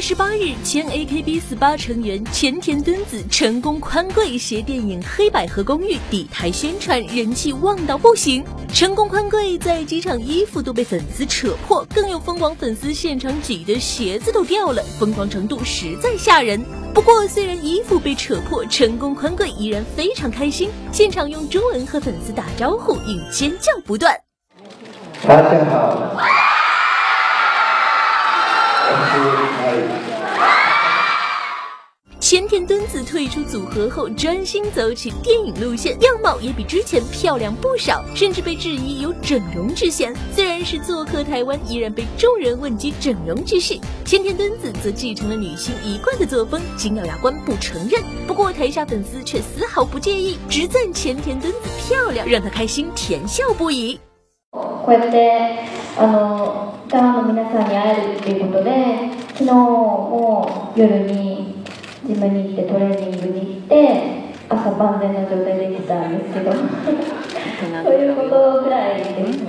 十八日，前 AKB 四八成员前田敦子、成功宽贵携电影《黑百合公寓》底台宣传，人气旺到不行。成功宽贵在机场衣服都被粉丝扯破，更有疯狂粉丝现场挤得鞋子都掉了，疯狂程度实在吓人。不过，虽然衣服被扯破，成功宽贵依然非常开心，现场用中文和粉丝打招呼，并尖叫不断。大家好。前田敦子退出组合后，专心走起电影路线，样貌也比之前漂亮不少，甚至被质疑有整容之嫌。虽然是做客台湾，依然被众人问及整容之事。前田敦子则继承了女星一贯的作风，紧咬牙关不承认。不过台下粉丝却丝毫不介意，直赞前田敦子漂亮，让她开心甜笑不已。台湾の皆さんに会えるっていうことで 昨日も夜にジムに行ってトレーニングに行って朝万全な状態で来たんですけど そういうことぐらいです。